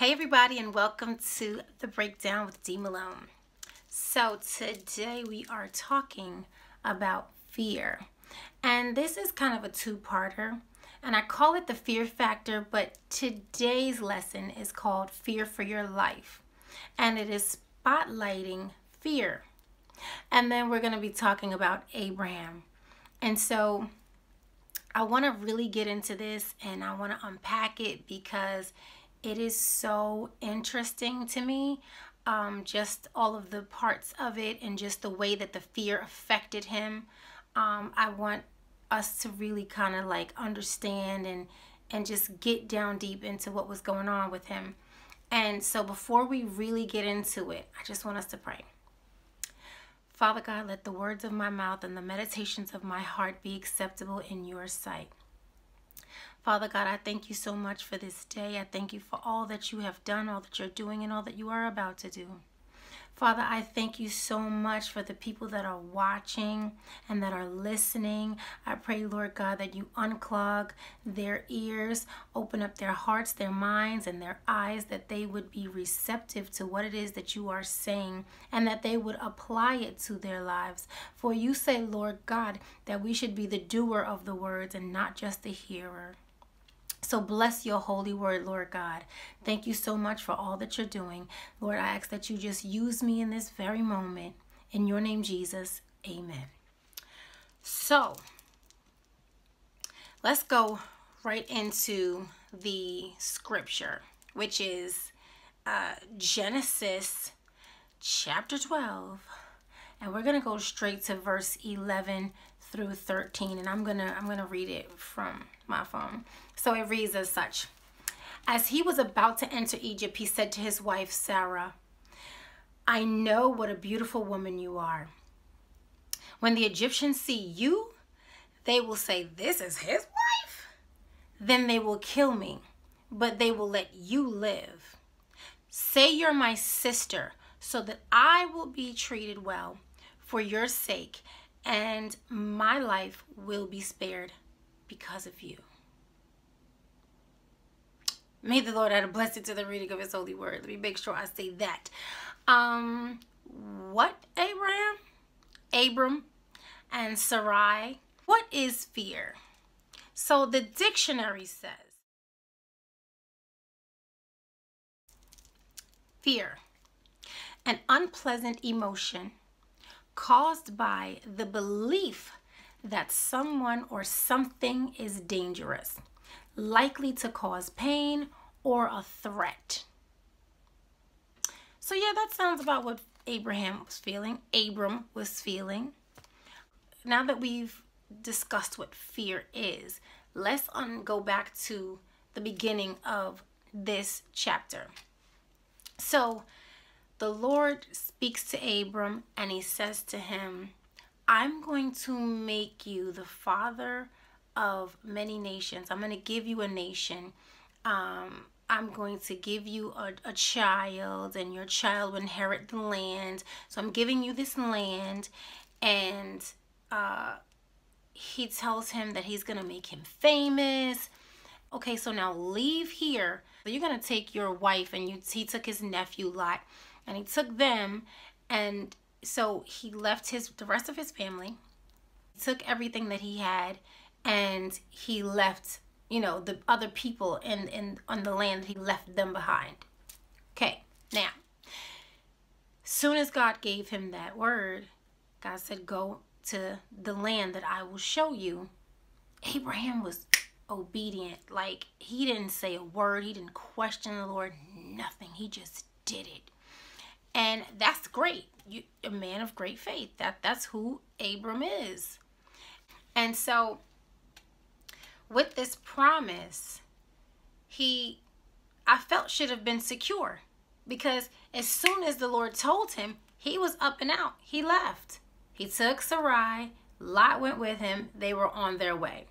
Hey everybody and welcome to The Breakdown with Dee Malone. So today we are talking about fear. And this is kind of a two-parter. And I call it the fear factor, but today's lesson is called Fear for Your Life. And it is spotlighting fear. And then we're going to be talking about Abraham. And so I want to really get into this and I want to unpack it because it is so interesting to me. Um, just all of the parts of it and just the way that the fear affected him. Um, I want us to really kind of like understand and and just get down deep into what was going on with him. And so before we really get into it, I just want us to pray. Father God, let the words of my mouth and the meditations of my heart be acceptable in your sight. Father God, I thank you so much for this day. I thank you for all that you have done, all that you're doing, and all that you are about to do. Father, I thank you so much for the people that are watching and that are listening. I pray, Lord God, that you unclog their ears, open up their hearts, their minds, and their eyes, that they would be receptive to what it is that you are saying and that they would apply it to their lives. For you say, Lord God, that we should be the doer of the words and not just the hearer. So bless your holy word, Lord God. Thank you so much for all that you're doing. Lord, I ask that you just use me in this very moment. In your name, Jesus, amen. So let's go right into the scripture, which is uh, Genesis chapter 12. And we're going to go straight to verse 11 through 13 and I'm to I'm to read it from my phone. So it reads as such. As he was about to enter Egypt, he said to his wife Sarah, I know what a beautiful woman you are. When the Egyptians see you, they will say, This is his wife. Then they will kill me, but they will let you live. Say you're my sister, so that I will be treated well for your sake, and my life will be spared because of you. May the Lord add a blessing to the reading of his holy word. Let me make sure I say that. Um, what, Abraham? Abram and Sarai. What is fear? So the dictionary says fear, an unpleasant emotion caused by the belief that someone or something is dangerous likely to cause pain or a threat. So yeah, that sounds about what Abraham was feeling, Abram was feeling. Now that we've discussed what fear is, let's go back to the beginning of this chapter. So the Lord speaks to Abram and he says to him, I'm going to make you the father of many nations. I'm going to give you a nation. Um, I'm going to give you a, a child, and your child will inherit the land. So I'm giving you this land, and uh, he tells him that he's going to make him famous. Okay, so now leave here. You're going to take your wife, and you, he took his nephew Lot, and he took them, and so he left his the rest of his family, took everything that he had, and he left you know the other people in in on the land he left them behind. Okay now soon as god gave him that word god said go to the land that i will show you. Abraham was obedient. Like he didn't say a word. He didn't question the lord. Nothing. He just did it and that's great you a man of great faith that that's who abram is and so with this promise, he, I felt should have been secure because as soon as the Lord told him, he was up and out. He left. He took Sarai. Lot went with him. They were on their way.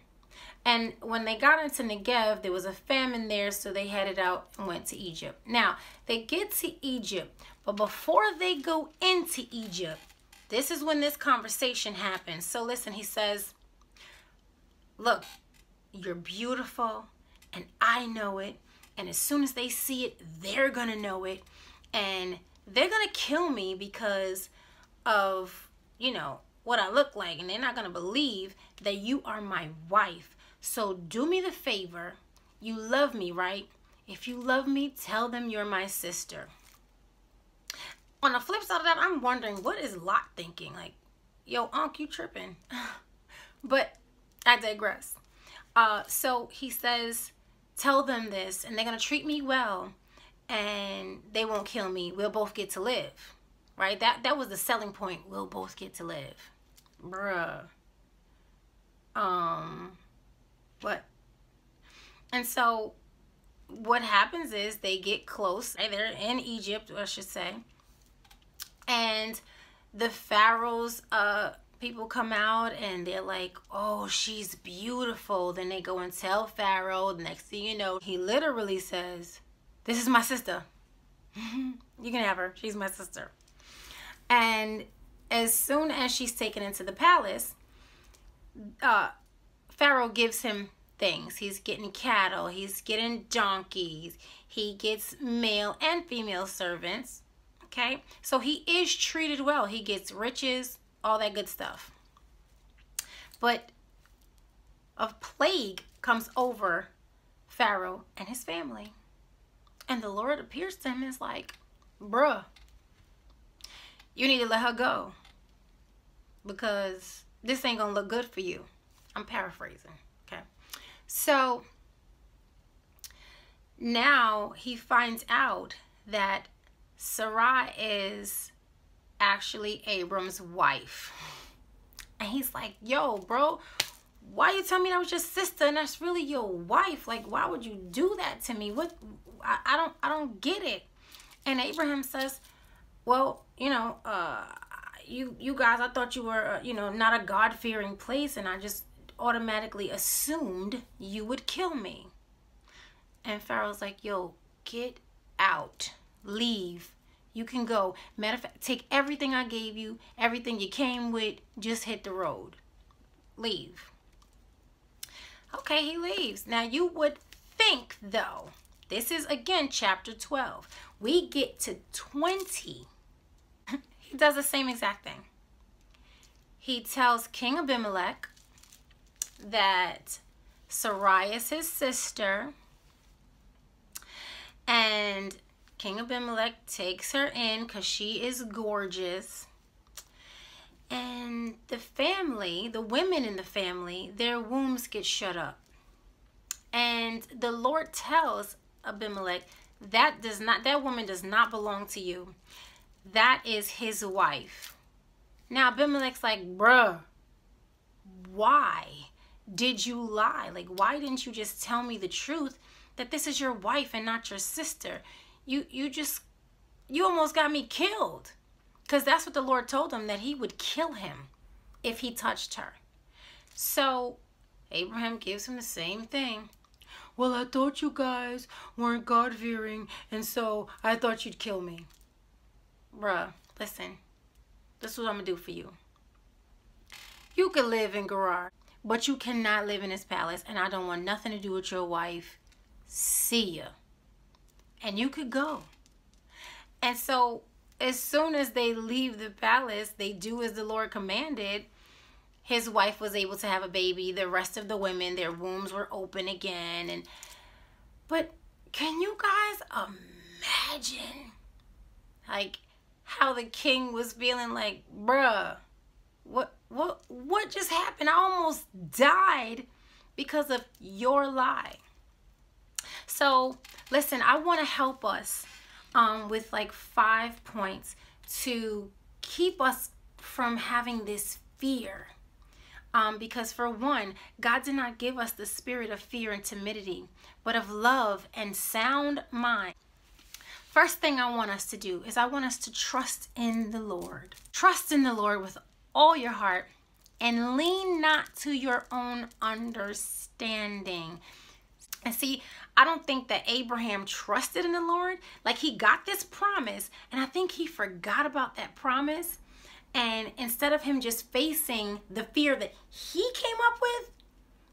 And when they got into Negev, there was a famine there, so they headed out and went to Egypt. Now, they get to Egypt, but before they go into Egypt, this is when this conversation happens. So listen, he says, Look, you're beautiful, and I know it, And as soon as they see it, they're going to know it. And they're going to kill me because of, you know, what I look like. And they're not going to believe that you are my wife. So do me the favor. You love me, right? If you love me, tell them you're my sister. On the flip side of that, I'm wondering what is Lot thinking? Like, yo, Unc, you tripping. but I digress. Uh, so he says, tell them this, and they're going to treat me well, and they won't kill me. We'll both get to live. Right? That, that was the selling point. We'll both get to live. Bruh. Um, what? And so what happens is they get close. They're in Egypt, I should say. And the Pharaoh's uh people come out and they're like, oh, she's beautiful. Then they go and tell Pharaoh. The next thing you know, he literally says, this is my sister. you can have her. She's my sister. And as soon as she's taken into the palace, uh, Pharaoh gives him things. He's getting cattle. He's getting donkeys. He gets male and female servants. Okay. So he is treated well. He gets riches, all that good stuff. But a plague comes over Pharaoh and his family. And the Lord appears to him and is like, bruh, you need to let her go because this ain't to look good for you. I'm paraphrasing, okay? So now he finds out that Sarai is actually Abram's wife. And he's like, yo, bro, why you tell me that was your sister and that's really your wife? Like, why would you do that to me? What I, I don't I don't get it. And Abraham says, well, you know, uh, you you guys, I thought you were, uh, you know, not a God fearing place, and I just automatically assumed you would kill me. And Pharaoh's like, yo, get out, leave. You can go. Matter of fact, take everything I gave you, everything you came with, just hit the road. Leave. Okay, he leaves. Now you would think though, this is again chapter 12. We get to 20 he does the same exact thing. He tells King Abimelech that Sarai is his sister and King Abimelech takes her in because she is gorgeous. And the family, the women in the family, their wombs get shut up. And the Lord tells Abimelech, that does not that woman does not belong to you. That is his wife. Now Abimelech's like, bruh, why did you lie? Like, why didn't you just tell me the truth that this is your wife and not your sister? You you just you almost got me killed. Because that's what the Lord told him that he would kill him if he touched her. So Abraham gives him the same thing. Well, I thought you guys weren't God fearing, and so I thought you'd kill me. Bruh, listen. This is what I'm to do for you. You could live in Gerar, but you cannot live in this palace, and I don't want nothing to do with your wife. See ya. And you could go. And so, as soon as they leave the palace, they do as the Lord commanded. His wife was able to have a baby. The rest of the women, their wombs were open again. And but can you guys imagine? Like how the king was feeling like, bruh, what what what just happened? I almost died because of your lie. So listen, I want to help us um, with like five points to keep us from having this fear. Um, because for one, God did not give us the spirit of fear and timidity, but of love and sound mind. First thing I want us to do is I want us to trust in the Lord. Trust in the Lord with all your heart and lean not to your own understanding. And see, I don't think that Abraham trusted in the Lord. Like he got this promise, and I think he forgot about that promise. And instead of him just facing the fear that he came up with,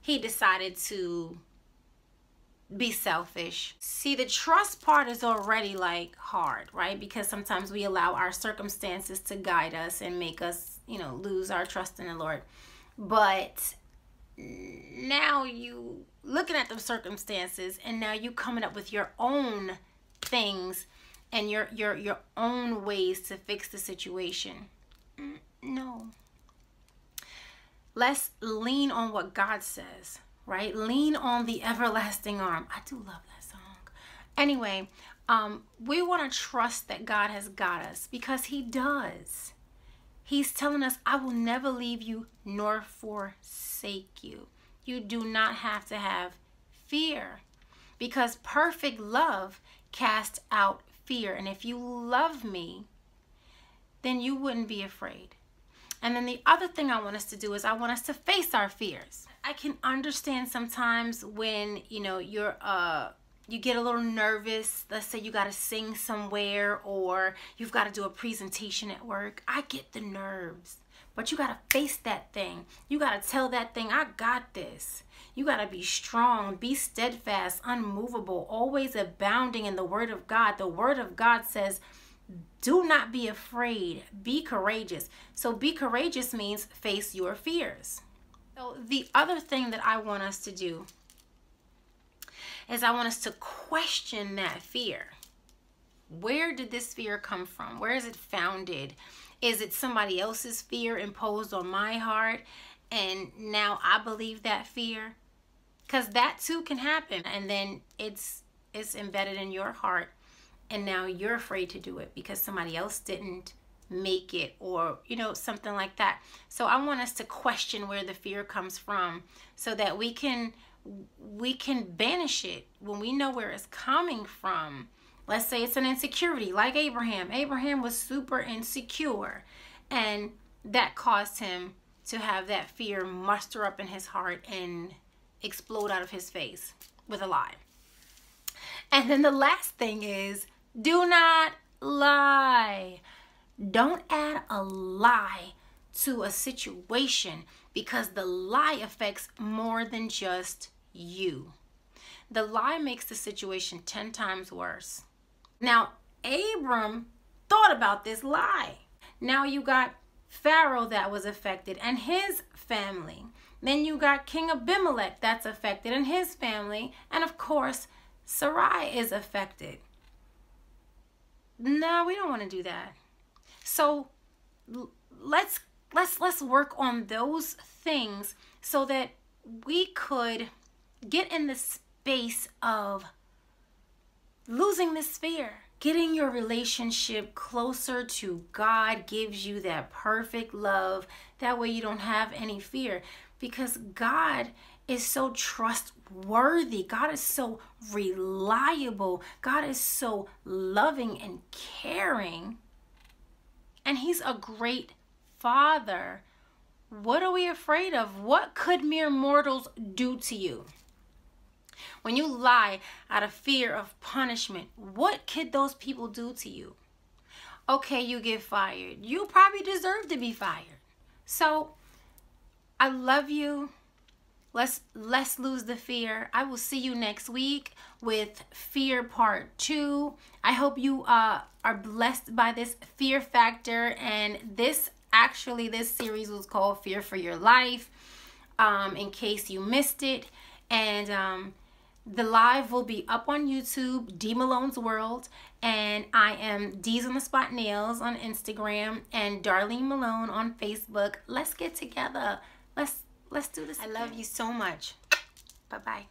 he decided to be selfish. See, the trust part is already like hard, right? Because sometimes we allow our circumstances to guide us and make us, you know, lose our trust in the Lord. But now you looking at the circumstances and now you coming up with your own things and your your your own ways to fix the situation. No. Let's lean on what God says right? Lean on the everlasting arm. I do love that song. Anyway, um, we want to trust that God has got us because He does. He's telling us, I will never leave you nor forsake you. You do not have to have fear because perfect love casts out fear. And if you love me, then you wouldn't be afraid. And then the other thing I want us to do is I want us to face our fears. I can understand sometimes when, you know, you're uh you get a little nervous. Let's say you got to sing somewhere or you've got to do a presentation at work. I get the nerves. But you got to face that thing. You got to tell that thing, I got this. You got to be strong, be steadfast, unmovable, always abounding in the word of God. The word of God says, do not be afraid. Be courageous. So be courageous means face your fears. So the other thing that I want us to do is I want us to question that fear. Where did this fear come from? Where is it founded? Is it somebody else's fear imposed on my heart? And now I believe that fear? Because that too can happen. And then it's it's embedded in your heart. And now you're afraid to do it because somebody else didn't make it or you know something like that so i want us to question where the fear comes from so that we can we can banish it when we know where it's coming from. Let's say it's an insecurity like abraham. Abraham was super insecure and that caused him to have that fear muster up in his heart and explode out of his face with a lie. And then the last thing is do not lie. Don't add a lie to a situation because the lie affects more than just you. The lie makes the situation 10 times worse. Now, Abram thought about this lie. Now you got Pharaoh that was affected and his family. Then you got King Abimelech that's affected and his family. And of course, Sarai is affected. No, we don't want to do that. So let's let's let's work on those things so that we could get in the space of losing this fear. Getting your relationship closer to God gives you that perfect love. That way you don't have any fear because God is so trustworthy. God is so reliable. God is so loving and caring and he's a great father. What are we afraid of? What could mere mortals do to you? When you lie out of fear of punishment, what could those people do to you? Okay, you get fired. You probably deserve to be fired. So, I love you. Let's let's lose the fear. I will see you next week with fear part 2. I hope you uh, are blessed by this fear factor and this actually this series was called Fear for Your Life. Um, in case you missed it and um, the live will be up on YouTube, D Malone's World, and I am D's on the Spot Nails on Instagram and Darlene Malone on Facebook. Let's get together. Let's Let's do this. I love you so much. Bye bye.